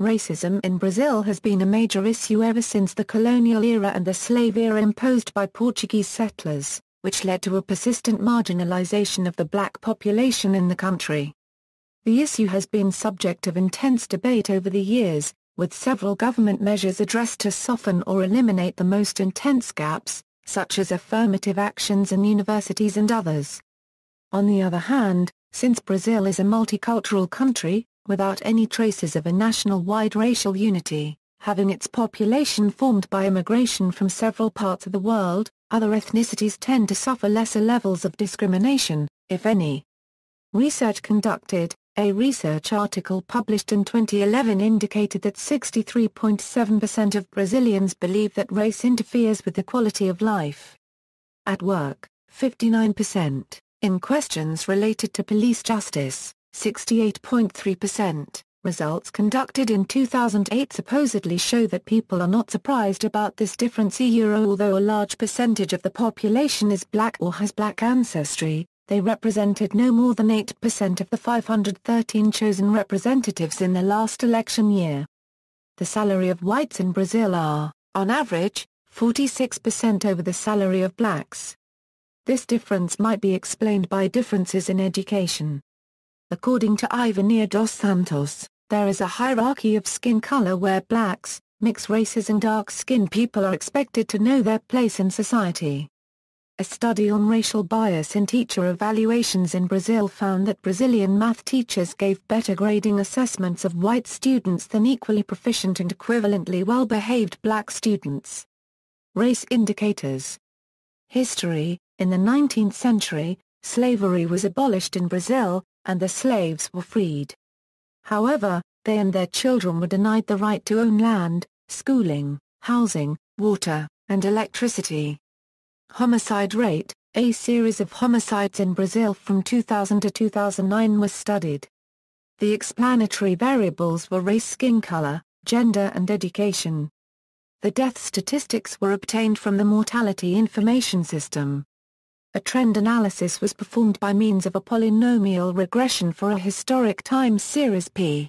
Racism in Brazil has been a major issue ever since the colonial era and the slave era imposed by Portuguese settlers, which led to a persistent marginalization of the black population in the country. The issue has been subject of intense debate over the years, with several government measures addressed to soften or eliminate the most intense gaps, such as affirmative actions in universities and others. On the other hand, since Brazil is a multicultural country, without any traces of a national-wide racial unity, having its population formed by immigration from several parts of the world, other ethnicities tend to suffer lesser levels of discrimination, if any. Research conducted, a research article published in 2011 indicated that 63.7% of Brazilians believe that race interferes with the quality of life. At work, 59%, in questions related to police justice, 68.3%. Results conducted in 2008 supposedly show that people are not surprised about this difference Euro although a large percentage of the population is black or has black ancestry, they represented no more than 8% of the 513 chosen representatives in the last election year. The salary of whites in Brazil are, on average, 46% over the salary of blacks. This difference might be explained by differences in education. According to Ivania dos Santos, there is a hierarchy of skin color where blacks, mixed races and dark-skinned people are expected to know their place in society. A study on racial bias in teacher evaluations in Brazil found that Brazilian math teachers gave better grading assessments of white students than equally proficient and equivalently well-behaved black students. Race indicators History In the 19th century, slavery was abolished in Brazil, and the slaves were freed. However, they and their children were denied the right to own land, schooling, housing, water, and electricity. Homicide rate A series of homicides in Brazil from 2000 to 2009 was studied. The explanatory variables were race skin color, gender and education. The death statistics were obtained from the Mortality Information System. A trend analysis was performed by means of a polynomial regression for a historic time series P.